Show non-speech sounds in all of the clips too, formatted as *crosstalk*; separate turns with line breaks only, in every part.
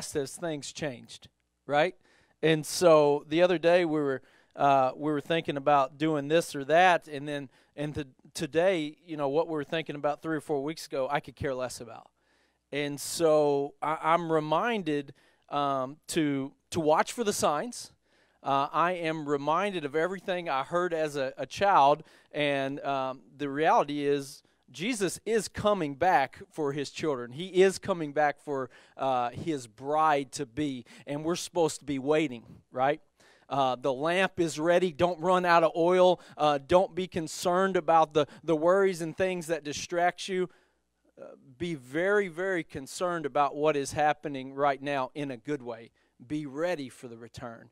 fast has things changed, right? And so the other day we were uh, we were thinking about doing this or that, and then and to, today, you know, what we were thinking about three or four weeks ago, I could care less about. And so I, am reminded um, to to watch for the signs. Uh, I am reminded of everything I heard as a, a child, and um, the reality is Jesus is coming back for his children. He is coming back for uh, his bride to be, and we're supposed to be waiting, right? Uh, the lamp is ready. Don't run out of oil. Uh, don't be concerned about the, the worries and things that distract you. Uh, be very, very concerned about what is happening right now in a good way. Be ready for the return.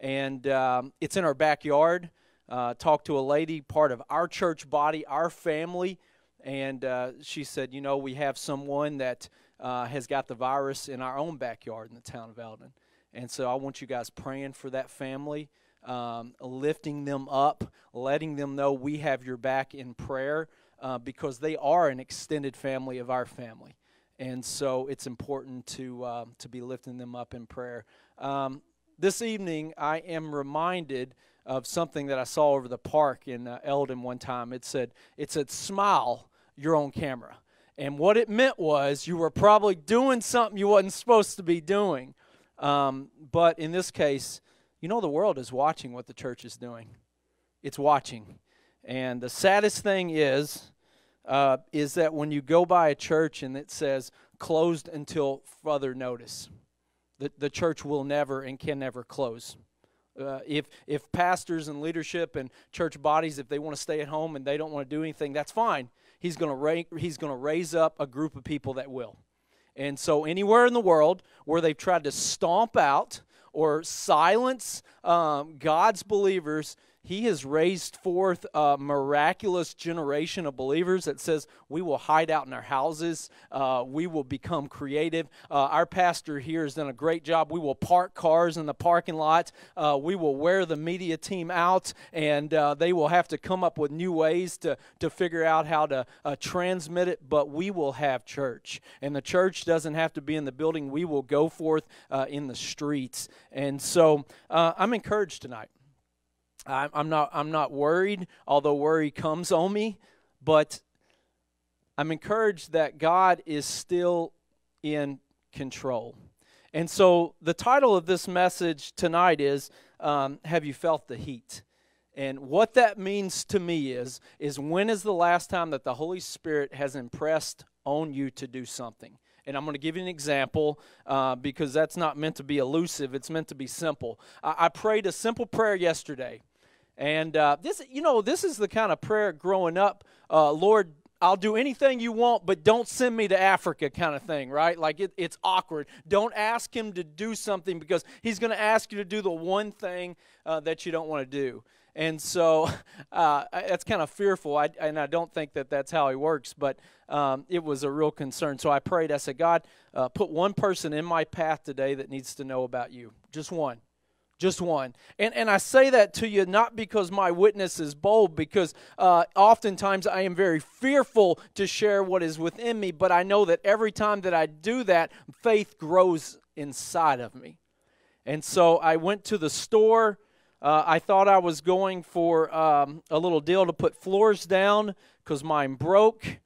And um, it's in our backyard. Uh, talked to a lady, part of our church body, our family and uh, she said, You know, we have someone that uh, has got the virus in our own backyard in the town of Eldon. And so I want you guys praying for that family, um, lifting them up, letting them know we have your back in prayer uh, because they are an extended family of our family. And so it's important to, uh, to be lifting them up in prayer. Um, this evening, I am reminded of something that I saw over the park in uh, Eldon one time. It said, it said, smile, you're on camera. And what it meant was you were probably doing something you wasn't supposed to be doing. Um, but in this case, you know the world is watching what the church is doing. It's watching. And the saddest thing is, uh, is that when you go by a church and it says closed until further notice, the, the church will never and can never close. Uh, if if pastors and leadership and church bodies, if they want to stay at home and they don't want to do anything, that's fine. He's going to ra- he's going to raise up a group of people that will. And so, anywhere in the world where they've tried to stomp out or silence um, God's believers, he has raised forth a miraculous generation of believers that says we will hide out in our houses, uh, we will become creative. Uh, our pastor here has done a great job. We will park cars in the parking lot, uh, we will wear the media team out, and uh, they will have to come up with new ways to, to figure out how to uh, transmit it, but we will have church. And the church doesn't have to be in the building, we will go forth uh, in the streets. And so I'm encouraged tonight. I'm not I'm not worried, although worry comes on me, but I'm encouraged that God is still in control. And so the title of this message tonight is um, "Have you felt the heat?" And what that means to me is is when is the last time that the Holy Spirit has impressed on you to do something? And I'm going to give you an example uh, because that's not meant to be elusive. It's meant to be simple. I, I prayed a simple prayer yesterday. And uh, this, you know, this is the kind of prayer growing up. Uh, Lord, I'll do anything you want, but don't send me to Africa, kind of thing, right? Like it, it's awkward. Don't ask him to do something because he's going to ask you to do the one thing uh, that you don't want to do. And so *laughs* uh, that's kind of fearful. I, and I don't think that that's how he works, but um, it was a real concern. So I prayed. I said, God, uh, put one person in my path today that needs to know about you. Just one just one. And, and I say that to you not because my witness is bold, because uh, oftentimes I am very fearful to share what is within me, but I know that every time that I do that, faith grows inside of me. And so I went to the store. Uh, I thought I was going for um, a little deal to put floors down because mine broke.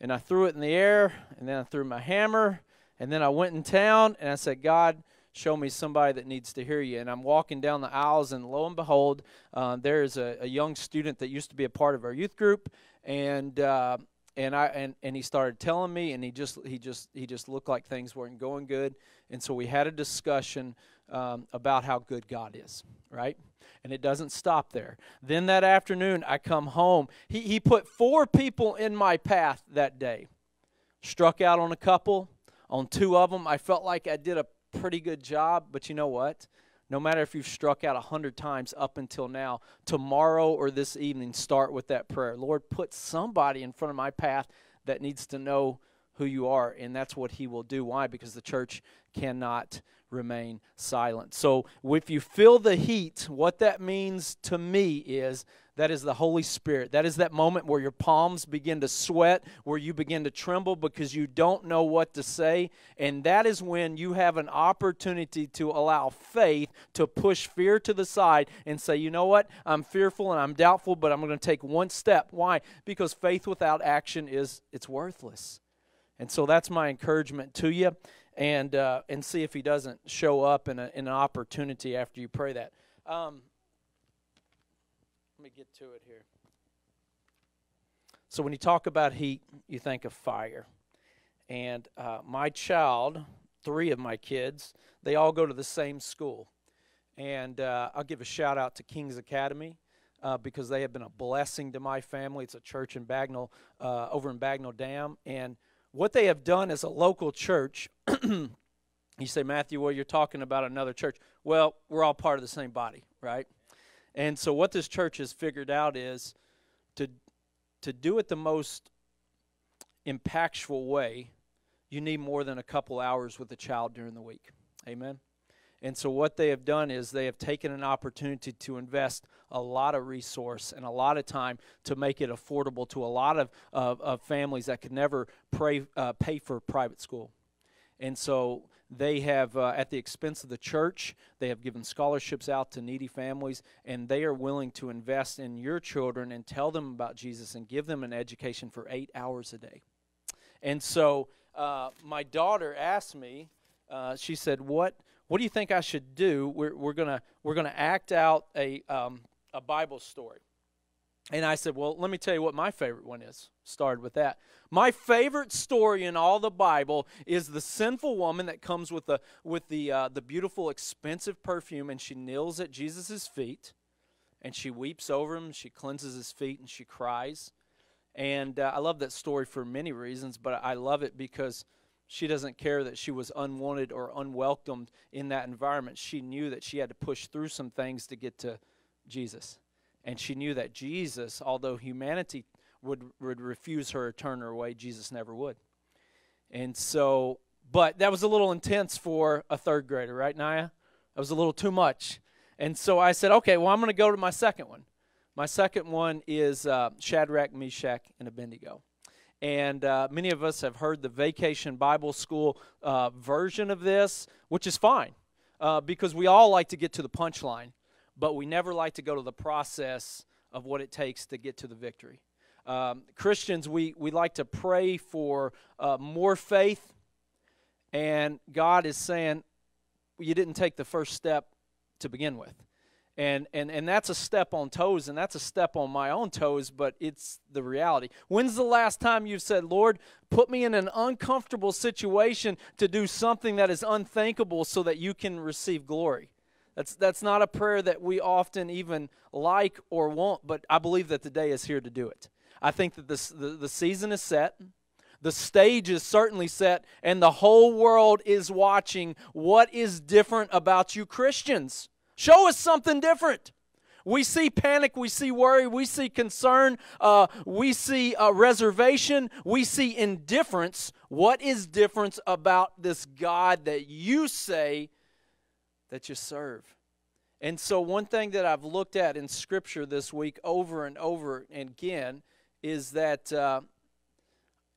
And I threw it in the air, and then I threw my hammer, and then I went in town, and I said, God, show me somebody that needs to hear you. And I'm walking down the aisles, and lo and behold, uh, there is a, a, young student that used to be a part of our youth group, and uh, and I and, and he started telling me, and he just he just he just looked like things weren't going good, and so we had a discussion um, about how good God is, right? And it doesn't stop there. Then that afternoon, I come home. He he put four people in my path that day. Struck out on a couple. On two of them, I felt like I did a pretty good job, but you know what? No matter if you've struck out a hundred times up until now, tomorrow or this evening, start with that prayer. Lord, put somebody in front of my path that needs to know who you are, and that's what He will do. Why? Because the church cannot remain silent. So if you feel the heat, what that means to me is That is the Holy Spirit. That is that moment where your palms begin to sweat, where you begin to tremble because you don't know what to say. And that is when you have an opportunity to allow faith to push fear to the side and say, you know what? I'm fearful and I'm doubtful, but I'm going to take one step. Why? Because faith without action is it's worthless. And so that's my encouragement to you. And, uh, and see if he doesn't show up in, a, in an opportunity after you pray that. Um, let me get to it here. So, when you talk about heat, you think of fire. And uh, my child, three of my kids, they all go to the same school. And uh, I'll give a shout out to King's Academy. Uh, because they have been a blessing to my family. It's a church in Bagnell, uh, over in Bagnell Dam, and what they have done as a local church. *clears throat* you say, Matthew, well, you're talking about another church. Well, we're all part of the same body, right? And so what this church has figured out is to to do it the most impactful way, you need more than a couple hours with a child during the week. Amen. And so what they have done is they have taken an opportunity to invest a lot of resource and a lot of time to make it affordable to a lot of, of, of families that could never pray, uh, pay for private school. And so they have, uh, at the expense of the church, they have given scholarships out to needy families, and they are willing to invest in your children and tell them about Jesus and give them an education for eight hours a day. And so uh, my daughter asked me, uh, she said, "What what do you think I should do? We're, we're gonna we're gonna act out a um, a Bible story." And I said, Well, let me tell you what my favorite one is. Started with that. My favorite story in all the Bible is the sinful woman that comes with the with the uh, the beautiful, expensive perfume, and she kneels at Jesus' feet, and she weeps over him. She cleanses his feet, and she cries. And uh, I love that story for many reasons, but I love it because she doesn't care that she was unwanted or unwelcomed in that environment. She knew that she had to push through some things to get to Jesus. And she knew that Jesus, although humanity would, would refuse her or turn her away, Jesus never would. And so, but that was a little intense for a third grader, right, Naya? That was a little too much. And so I said, okay, well, I'm going to go to my second one. My second one is uh, Shadrach, Meshach, and Abednego. And uh, many of us have heard the Vacation Bible School uh, version of this, which is fine uh, because we all like to get to the punchline but we never like to go to the process of what it takes to get to the victory. Um, Christians, we, we like to pray for uh, more faith, and God is saying, You didn't take the first step to begin with. And, and, and that's a step on toes, and that's a step on my own toes, but it's the reality. When's the last time you've said, Lord, put me in an uncomfortable situation to do something that is unthinkable so that you can receive glory? That's, that's not a prayer that we often even like or want, but I believe that the day is here to do it. I think that this, the, the season is set. The stage is certainly set, and the whole world is watching what is different about you Christians. Show us something different. We see panic, we see worry, we see concern, uh, we see uh, reservation, we see indifference. What is difference about this God that you say that you serve. And so, one thing that I've looked at in Scripture this week over and over and again is that, uh,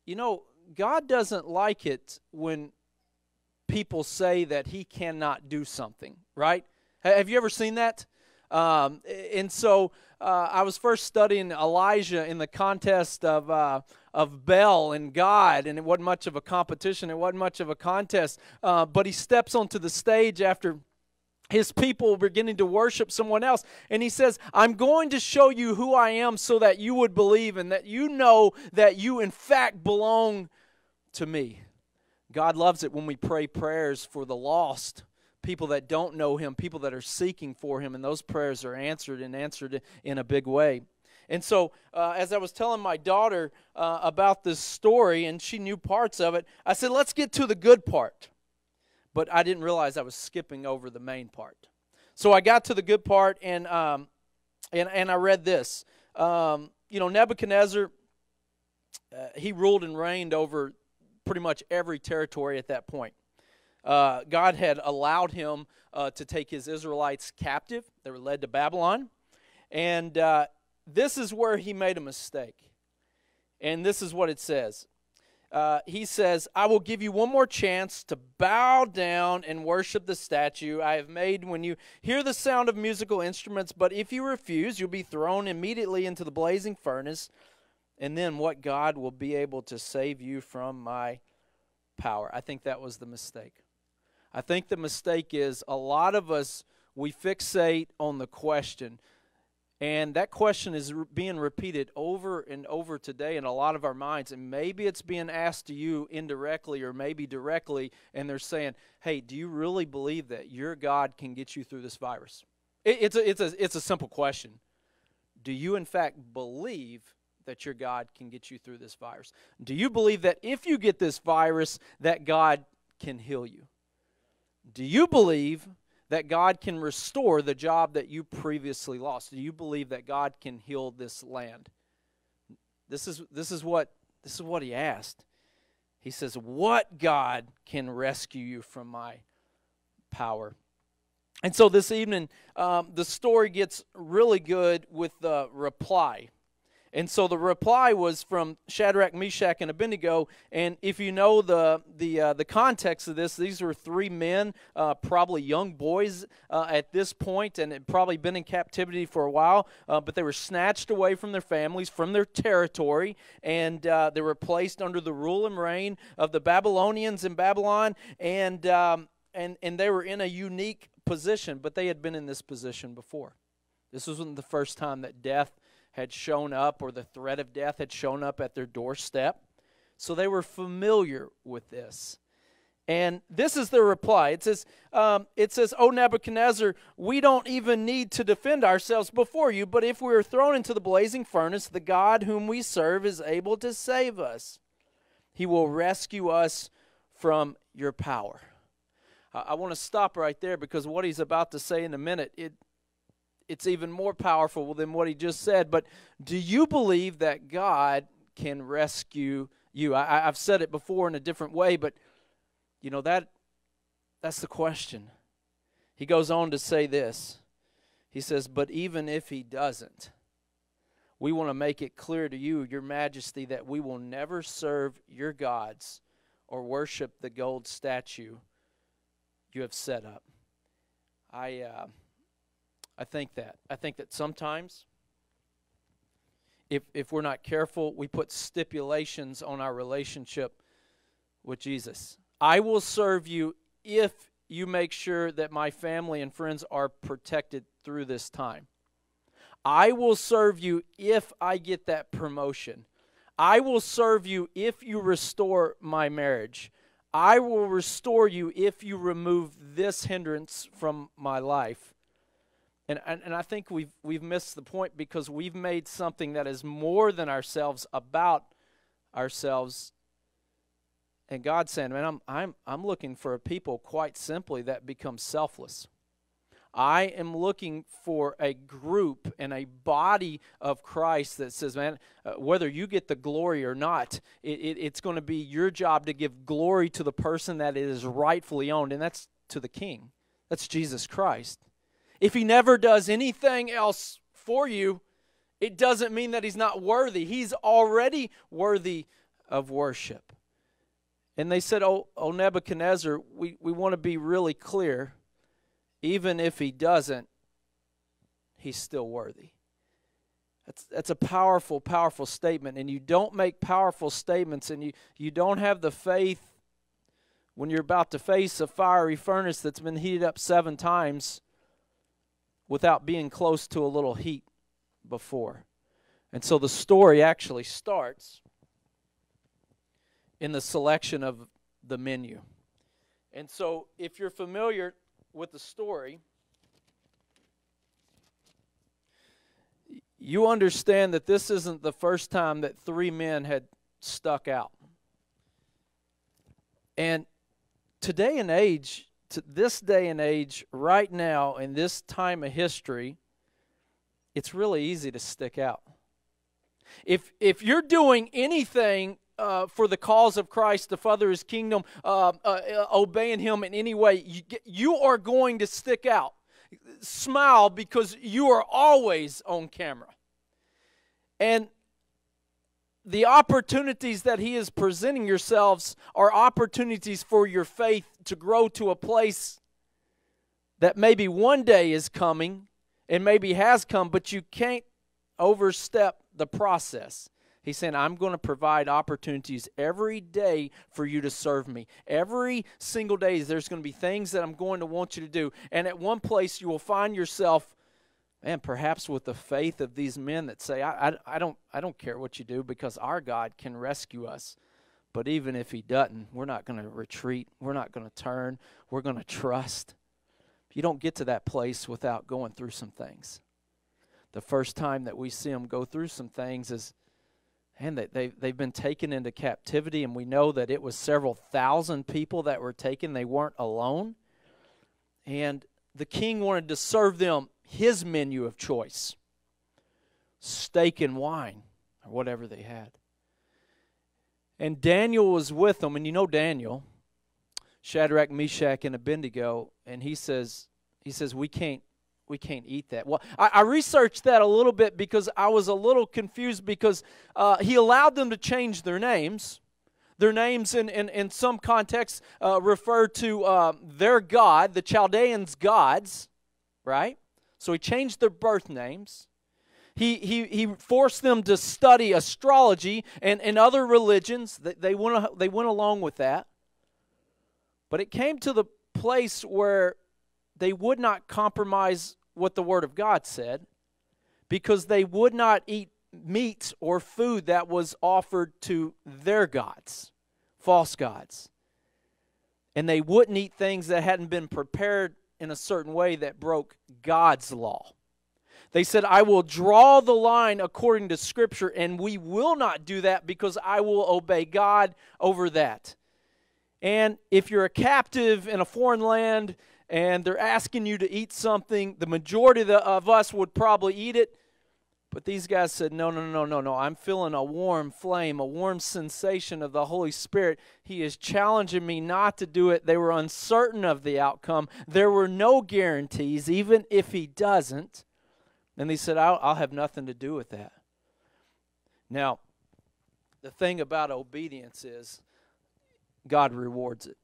you know, God doesn't like it when people say that He cannot do something, right? Have you ever seen that? Um, and so, uh, I was first studying Elijah in the contest of. Uh, of Baal and God, and it wasn't much of a competition. It wasn't much of a contest. Uh, but he steps onto the stage after his people beginning to worship someone else. And he says, I'm going to show you who I am so that you would believe and that you know that you, in fact, belong to me. God loves it when we pray prayers for the lost, people that don't know him, people that are seeking for him, and those prayers are answered and answered in a big way. And so, uh, as I was telling my daughter uh, about this story, and she knew parts of it, I said, let's get to the good part but I didn't realize I was skipping over the main part. So I got to the good part, and um, and and I read this. Um, you know, Nebuchadnezzar, uh, he ruled and reigned over pretty much every territory at that point. Uh, God had allowed him uh, to take his Israelites captive. They were led to Babylon, and uh, this is where he made a mistake. And this is what it says. Uh, he says, I will give you one more chance to bow down and worship the statue I have made when you hear the sound of musical instruments. But if you refuse, you'll be thrown immediately into the blazing furnace. And then what God will be able to save you from my power? I think that was the mistake. I think the mistake is a lot of us, we fixate on the question and that question is re- being repeated over and over today in a lot of our minds. And maybe it's being asked to you indirectly or maybe directly. And they're saying, hey, do you really believe that your God can get you through this virus? It, it's, a, it's, a, it's a simple question. Do you, in fact, believe that your God can get you through this virus? Do you believe that if you get this virus, that God can heal you? Do you believe that God can restore the job that you previously lost? Do you believe that God can heal this land? This is this is what this is what he asked. He says, "What God can rescue you from my power?" And so this evening, um, the story gets really good with the reply and so the reply was from Shadrach, Meshach, and Abednego. And if you know the the uh, the context of this, these were three men, uh, probably young boys uh, at this point, and had probably been in captivity for a while. Uh, but they were snatched away from their families, from their territory, and uh, they were placed under the rule and reign of the Babylonians in Babylon. And um, and and they were in a unique position, but they had been in this position before. This wasn't the first time that death had shown up or the threat of death had shown up at their doorstep. So they were familiar with this. And this is the reply. It says, um, "It says, O Nebuchadnezzar, we don't even need to defend ourselves before you. But if we are thrown into the blazing furnace, the God whom we serve is able to save us. He will rescue us from your power." I, I want to stop right there because what he's about to say in a minute, it it's even more powerful than what he just said. But do you believe that God can rescue you? I, have said it before in a different way, but you know that that's the question. He goes on to say this. He says, "But even if he doesn't, we want to make it clear to you, your majesty, that we will never serve your gods or worship the gold statue you have set up." I uh, I think that. I think that sometimes, if, if we're not careful, we put stipulations on our relationship with Jesus. I will serve you if you make sure that my family and friends are protected through this time. I will serve you if I get that promotion. I will serve you if you restore my marriage. I will restore you if you remove this hindrance from my life. And, and, and I think we've, we've missed the point because we've made something that is more than ourselves about ourselves. And God's saying, man, I'm, I'm, I'm looking for a people quite simply that become selfless. I am looking for a group and a body of Christ that says, man, uh, whether you get the glory or not, it, it, it's going to be your job to give glory to the person that is rightfully owned, and that's to the King. That's Jesus Christ. If he never does anything else for you, it doesn't mean that he's not worthy. He's already worthy of worship. And they said, Oh, oh Nebuchadnezzar, we, we want to be really clear. Even if he doesn't, he's still worthy. That's, that's a powerful, powerful statement. And you don't make powerful statements and you, you don't have the faith when you're about to face a fiery furnace that's been heated up seven times without being close to a little heat before. And so the story actually starts in the selection of the menu. And so if you're familiar with the story, you understand that this isn't the first time that three men had stuck out. And today and age, to this day and age, right now, in this time of history, it's really easy to stick out. If, if you're doing anything uh, for the cause of Christ to further his kingdom, uh, uh, obeying him in any way, you, you are going to stick out. Smile because you are always on camera. And the opportunities that he is presenting yourselves are opportunities for your faith to grow to a place that maybe one day is coming and maybe has come, but you can't overstep the process. He's saying, I'm going to provide opportunities every day for you to serve me. Every single day, there's going to be things that I'm going to want you to do. And at one place, you will find yourself, and perhaps with the faith of these men that say, I, I, I, don't, I don't care what you do because our God can rescue us. But even if He doesn't, we're not going to retreat. We're not going to turn. We're going to trust. You don't get to that place without going through some things. The first time that we see them go through some things is and they, they, they've been taken into captivity, and we know that it was several thousand people that were taken. They weren't alone. And the king wanted to serve them his menu of choice steak and wine, or whatever they had. And Daniel was with them, and you know Daniel, Shadrach, Meshach, and Abednego, and he says, he says, we can't we can't eat that. Well, I, I, researched that a little bit because I was a little confused because uh, he allowed them to change their names. Their names, in, in, in some contexts, uh, refer to uh, their God, the Chaldeans' gods, right? So he changed their birth names. He, he, he forced them to study astrology and, and other religions. They, they, went, they went along with that. But it came to the place where they would not compromise what the Word of God said because they would not eat meat or food that was offered to their gods, false gods. And they wouldn't eat things that hadn't been prepared in a certain way that broke God's law. They said, I will draw the line according to Scripture, and we will not do that because I will obey God over that. And if you're a captive in a foreign land and they're asking you to eat something, the majority of, us would probably eat it. But these guys said, No, no, no, no, no. I'm feeling a warm flame, a warm sensation of the Holy Spirit. He is challenging me not to do it. They were uncertain of the outcome. There were no guarantees, even if he doesn't. And they said, I'll, I'll have nothing to do with that. Now, the thing about obedience is God rewards it.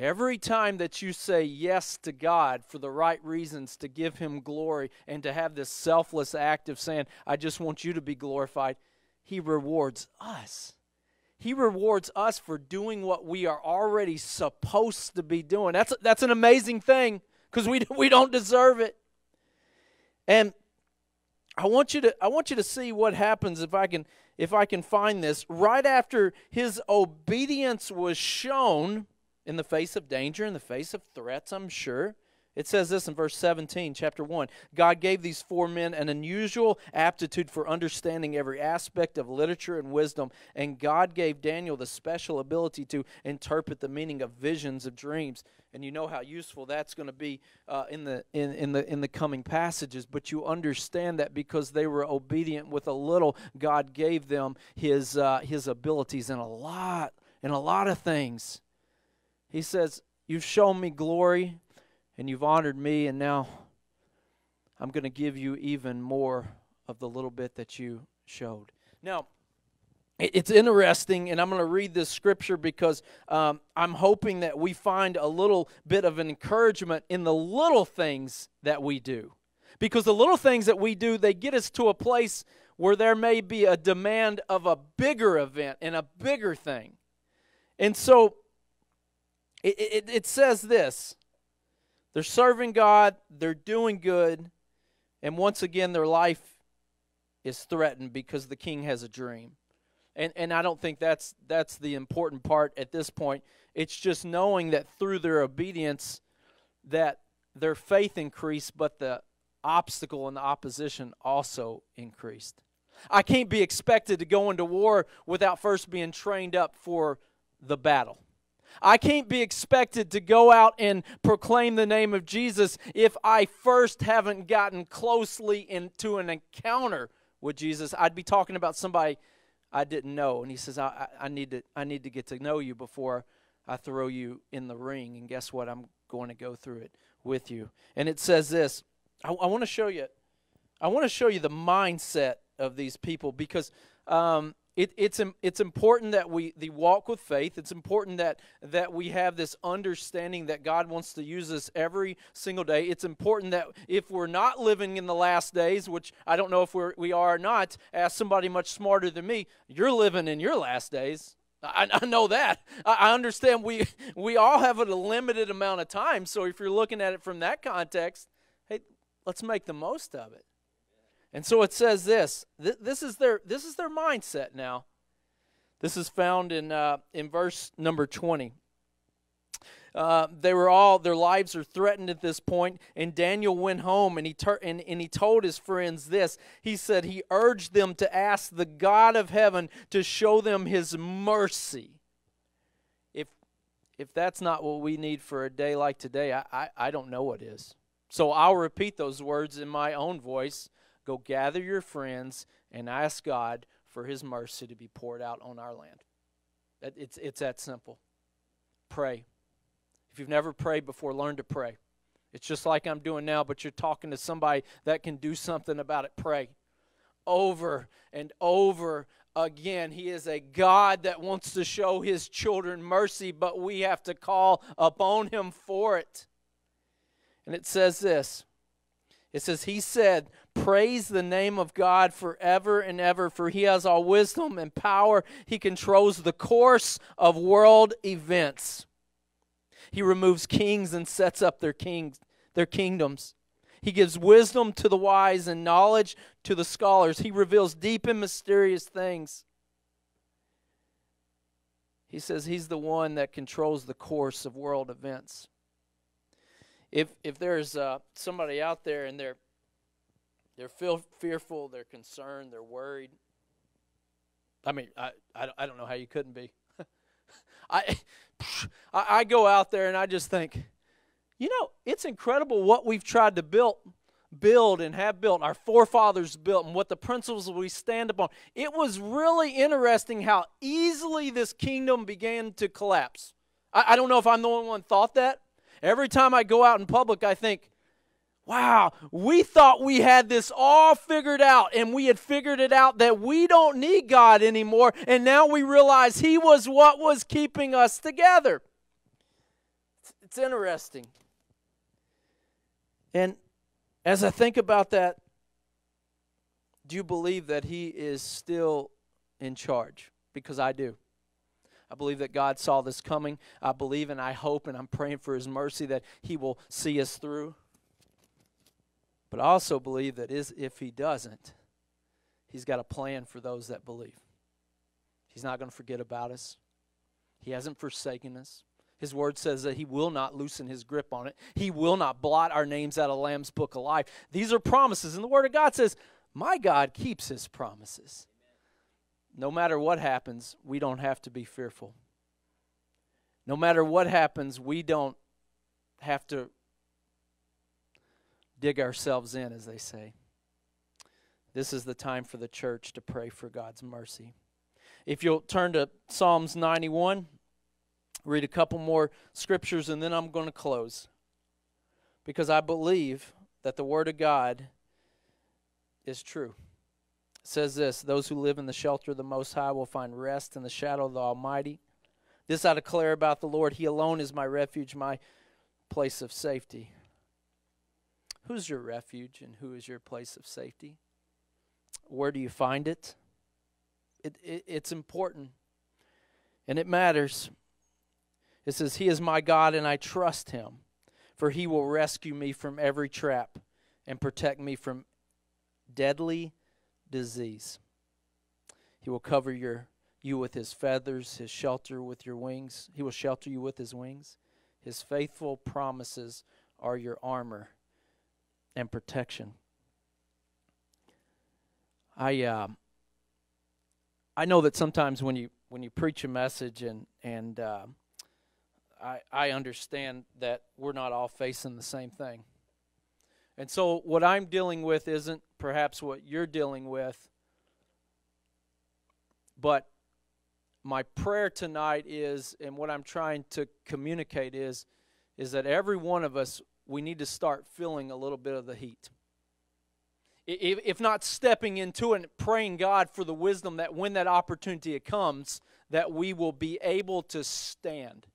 Every time that you say yes to God for the right reasons to give Him glory and to have this selfless act of saying, I just want you to be glorified, He rewards us. He rewards us for doing what we are already supposed to be doing. That's, that's an amazing thing because we, *laughs* we don't deserve it. And I want you to I want you to see what happens if I can if I can find this right after his obedience was shown in the face of danger, in the face of threats, I'm sure. It says this in verse 17, chapter 1. God gave these four men an unusual aptitude for understanding every aspect of literature and wisdom, and God gave Daniel the special ability to interpret the meaning of visions of dreams. And you know how useful that's going to be uh, in, the, in, in, the, in the coming passages. But you understand that because they were obedient with a little, God gave them his, uh, his abilities in a lot, in a lot of things. He says, You've shown me glory and you've honored me, and now I'm going to give you even more of the little bit that you showed. Now, it's interesting, and I'm going to read this scripture because um, I'm hoping that we find a little bit of encouragement in the little things that we do. Because the little things that we do, they get us to a place where there may be a demand of a bigger event and a bigger thing. And so it, it, it says this they're serving God, they're doing good, and once again, their life is threatened because the king has a dream. And, and I don't think that's, that's the important part at this point. It's just knowing that through their obedience, that their faith increased, but the obstacle and the opposition also increased. I can't be expected to go into war without first being trained up for the battle. I can't be expected to go out and proclaim the name of Jesus if I first haven't gotten closely into an encounter with Jesus. I'd be talking about somebody I didn't know, and he says, I, I, need to I need to get to know you before I throw you in the ring. And guess what? I'm going to go through it with you. And it says this. I, I want to show you. I want to show you the mindset of these people because um, it, it's it's important that we the walk with faith. It's important that that we have this understanding that God wants to use us every single day. It's important that if we're not living in the last days, which I don't know if we're we are or not, ask somebody much smarter than me. You're living in your last days. I, I know that. I, I understand we we all have a limited amount of time. So if you're looking at it from that context, hey, let's make the most of it. And so it says this. This is their this is their mindset now. This is found in uh, in verse number twenty. Uh, they were all their lives are threatened at this point and daniel went home and he tur- and, and he told his friends this he said he urged them to ask the god of heaven to show them his mercy if if that's not what we need for a day like today i i, I don't know what is so i'll repeat those words in my own voice Go gather your friends and ask God for his mercy to be poured out on our land. It's, it's that simple. Pray. If you've never prayed before, learn to pray. It's just like I'm doing now, but you're talking to somebody that can do something about it. Pray. Over and over again. He is a God that wants to show his children mercy, but we have to call upon him for it. And it says this it says, He said, Praise the name of God forever and ever, for He has all wisdom and power. He controls the course of world events. He removes kings and sets up their kings, their kingdoms. He gives wisdom to the wise and knowledge to the scholars. He reveals deep and mysterious things. He says he's the one that controls the course of world events if if there's uh, somebody out there and they're they're feel, fearful, they're concerned, they're worried. I mean, I, I, don't know how you couldn't be. *laughs* *laughs* I, I go out there and I just think, you know, it's incredible what we've tried to build, build and have built, our forefathers built, and what the principles we stand upon. It was really interesting how easily this kingdom began to collapse. I, I don't know if I'm the only one thought that, Every time I go out in public, I think, wow, we thought we had this all figured out, and we had figured it out that we don't need God anymore, and now we realize He was what was keeping us together. It's interesting. And as I think about that, do you believe that He is still in charge? Because I do. I believe that God saw this coming. I believe and I hope and I'm praying for His mercy that He will see us through. But I also believe that is, if He doesn't, He's got a plan for those that believe. He's not going to forget about us, He hasn't forsaken us. His word says that He will not loosen His grip on it, He will not blot our names out of Lamb's book of life. These are promises. And the Word of God says, My God keeps His promises no matter what happens, we don't have to be fearful. No matter what happens, we don't have to dig ourselves in, as they say. This is the time for the church to pray for God's mercy. If you'll turn to Psalms 91, read a couple more scriptures, and then I'm going to close. Because I believe that the Word of God is true says this Those who live in the shelter of the Most High will find rest in the shadow of the Almighty. This I declare about the Lord He alone is my refuge, my place of safety. Who's your refuge and who is your place of safety? Where do you find it? it, it it's important and it matters. It says, He is my God and I trust Him, for He will rescue me from every trap and protect me from deadly disease. He will cover your you with his feathers, his shelter with your wings. He will shelter you with his wings. His faithful promises are your armor and protection. I uh, I know that sometimes when you when you preach a message and and uh, I I understand that we're not all facing the same thing. And so, what I'm dealing with isn't perhaps what you're dealing with, but my prayer tonight is, and what I'm trying to communicate is, is that every one of us, we need to start feeling a little bit of the heat. if, not stepping into it and praying God for the wisdom that when that opportunity comes, that we will be able to stand.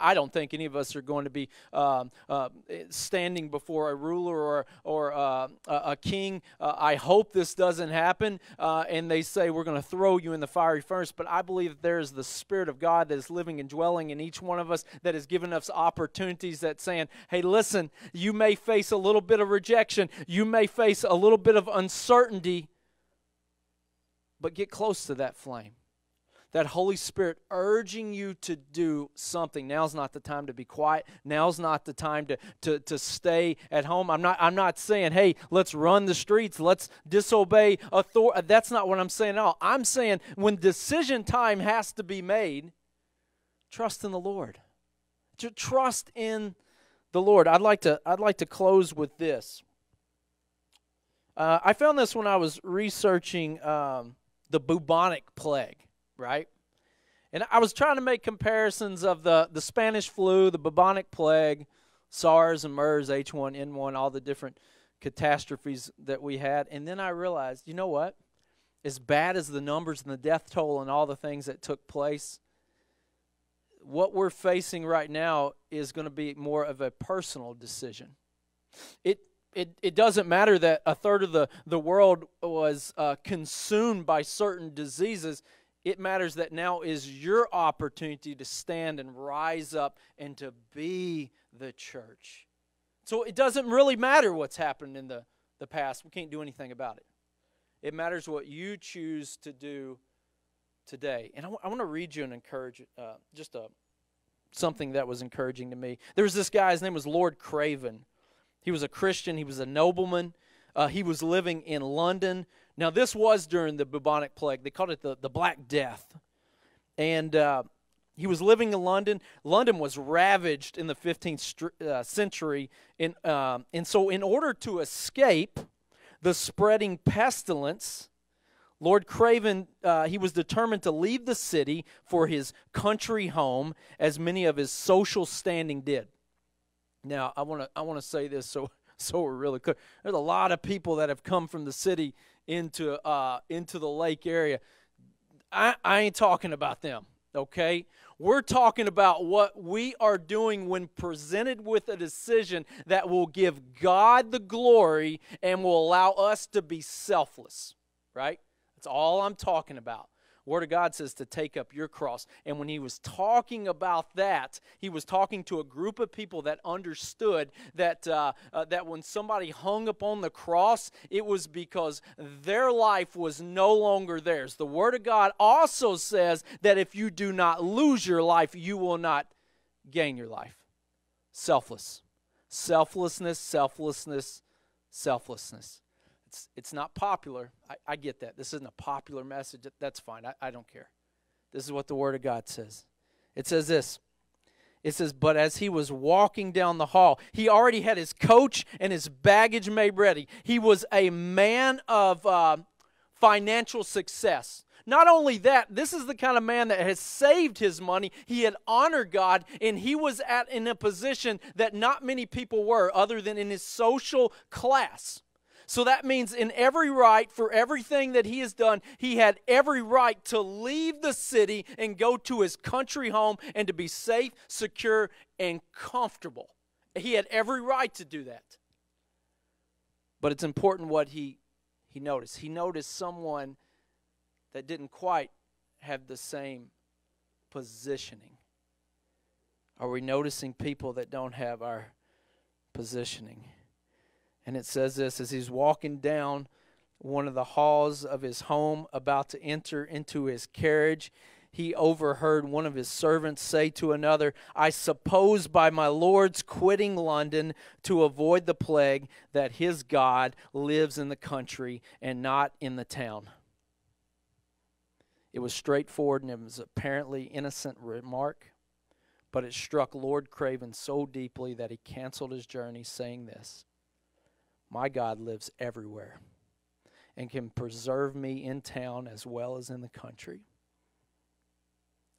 I don't think any of us are going to be um, uh, standing before a ruler or, or uh, a king. Uh, I hope this doesn't happen uh, and they say we're going to throw you in the fiery furnace. But I believe that there is the Spirit of God that is living and dwelling in each one of us that has given us opportunities that saying, hey, listen, you may face a little bit of rejection, you may face a little bit of uncertainty, but get close to that flame that Holy Spirit urging you to do something. Now's not the time to be quiet. Now's not the time to, to, to stay at home. I'm not, I'm not saying, hey, let's run the streets, let's disobey authority. That's not what I'm saying at all. I'm saying when decision time has to be made, trust in the Lord. To Trust in the Lord. I'd like to, I'd like to close with this. Uh, I found this when I was researching um, the bubonic plague right? And I was trying to make comparisons of the, the Spanish flu, the bubonic plague, SARS and MERS, H1N1, all the different catastrophes that we had. And then I realized, you know what? As bad as the numbers and the death toll and all the things that took place, what we're facing right now is going to be more of a personal decision. It it, it doesn't matter that a third of the, the world was uh, consumed by certain diseases. It matters that now is your opportunity to stand and rise up and to be the church. So it doesn't really matter what's happened in the, the past. We can't do anything about it. It matters what you choose to do today. And I, w- I want to read you an encourage uh, just a, something that was encouraging to me. There was this guy, his name was Lord Craven. He was a Christian, he was a nobleman. Uh, he was living in London now, this was during the bubonic plague. They called it the, the Black Death. And uh, he was living in London. London was ravaged in the 15th uh, century. In, um, and so, in order to escape the spreading pestilence, Lord Craven, uh, he was determined to leave the city for his country home, as many of his social standing did. Now, I want to I want to say this so *laughs* so we're really clear. There's a lot of people that have come from the city into uh, into the lake area. I, I ain't talking about them, okay? We're talking about what we are doing when presented with a decision that will give God the glory and will allow us to be selfless, right? That's all I'm talking about. Word of God says to take up your cross. And when he was talking about that, he was talking to a group of people that understood that, uh, uh, that when somebody hung upon the cross, it was because their life was no longer theirs. The Word of God also says that if you do not lose your life, you will not gain your life. Selfless. Selflessness, selflessness, selflessness. It's, it's not popular. I, I get that. This isn't a popular message. That's fine. I, I don't care. This is what the Word of God says. It says this. It says, But as he was walking down the hall, he already had his coach and his baggage made ready. He was a man of uh, financial success. Not only that, this is the kind of man that has saved his money. He had honored God, and he was at in a position that not many people were, other than in his social class. So that means, in every right for everything that he has done, he had every right to leave the city and go to his country home and to be safe, secure, and comfortable. He had every right to do that. But it's important what he, he noticed. He noticed someone that didn't quite have the same positioning. Are we noticing people that don't have our positioning? And it says this as he's walking down one of the halls of his home, about to enter into his carriage, he overheard one of his servants say to another, I suppose by my Lord's quitting London to avoid the plague that his God lives in the country and not in the town. It was straightforward and it was apparently innocent remark, but it struck Lord Craven so deeply that he canceled his journey, saying this my God lives everywhere and can preserve me in town as well as in the country.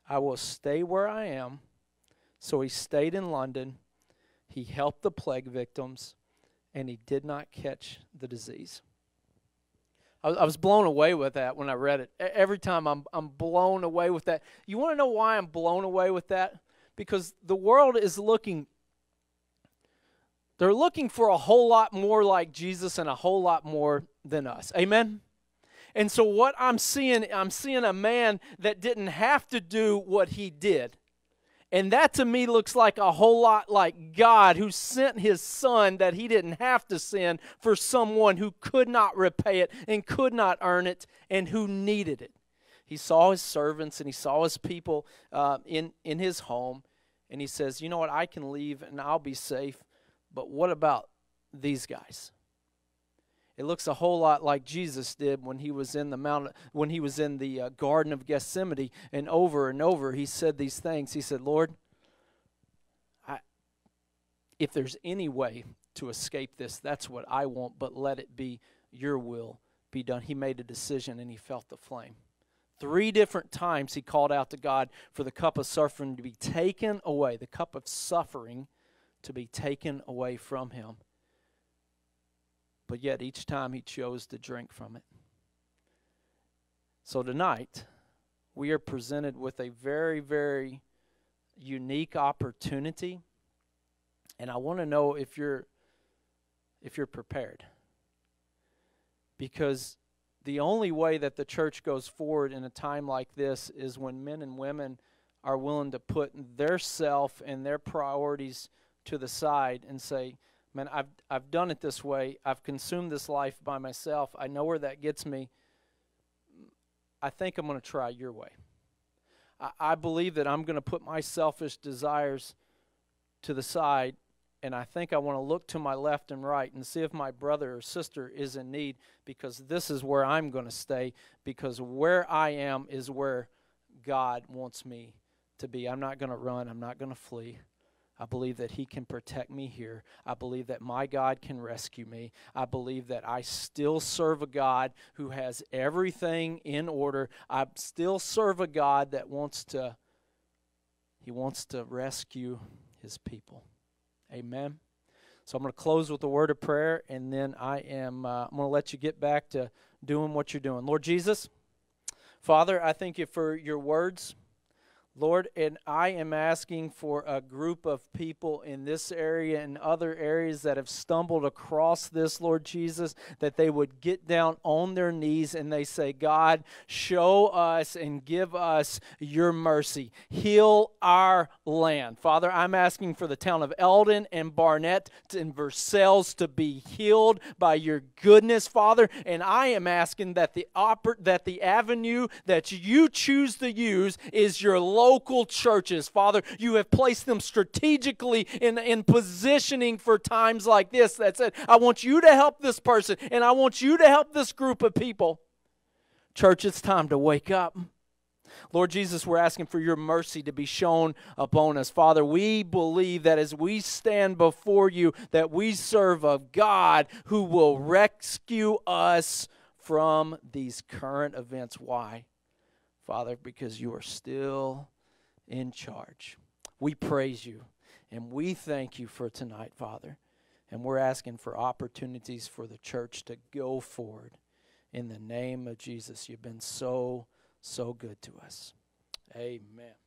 I will stay where I am. So he stayed in London. He helped the plague victims, and he did not catch the disease. I, was blown away with that when I read it. Every time I'm I'm blown away with that. You want to know why I'm blown away with that? Because the world is looking they're looking for a whole lot more like Jesus and a whole lot more than us. Amen. And so what I'm seeing, I'm seeing a man that didn't have to do what he did. And that to me looks like a whole lot like God who sent his son that he didn't have to send for someone who could not repay it and could not earn it and who needed it. He saw his servants and he saw his people uh, in, in his home. And he says, You know what? I can leave and I'll be safe. But what about these guys? It looks a whole lot like Jesus did when he was in the mount when he was in the uh, garden of Gethsemane and over and over he said these things. He said, "Lord, I if there's any way to escape this, that's what I want, but let it be your will be done." He made a decision and he felt the flame. Three different times he called out to God for the cup of suffering to be taken away, the cup of suffering to be taken away from him. But yet each time he chose to drink from it. So tonight, we are presented with a very, very unique opportunity. And I want to know if you're if you're prepared. Because the only way that the church goes forward in a time like this is when men and women are willing to put their self and their priorities to the side and say, Man, I've, I've done it this way. I've consumed this life by myself. I know where that gets me. I think I'm going to try your way. I, I believe that I'm going to put my selfish desires to the side, and I think I want to look to my left and right and see if my brother or sister is in need because this is where I'm going to stay because where I am is where God wants me to be. I'm not going to run, I'm not going to flee. I believe that He can protect me here. I believe that my God can rescue me. I believe that I still serve a God who has everything in order. I still serve a God that wants to He wants to rescue His people. Amen. So I'm going to close with a word of prayer, and then I am uh, I'm going to let you get back to doing what you're doing. Lord Jesus, Father, I thank you for your words. Lord, and I am asking for a group of people in this area and other areas that have stumbled across this, Lord Jesus, that they would get down on their knees and they say, God, show us and give us your mercy. Heal our land. Father, I'm asking for the town of Eldon and Barnett and Versailles to be healed by your goodness, Father. And I am asking that the, oper- that the avenue that you choose to use is your local churches. Father, you have placed them strategically in, in positioning for times like this that said, I want you to help this person and I want you to help this group of people. Church, it's time to wake up. Lord Jesus, we're asking for your mercy to be shown upon us. Father, we believe that as we stand before you, that we serve a God who will rescue us from these current events. Why? Father, because you are still in charge. We praise you and we thank you for tonight, Father. And we're asking for opportunities for the church to go forward in the name of Jesus. You've been so, so good to us. Amen.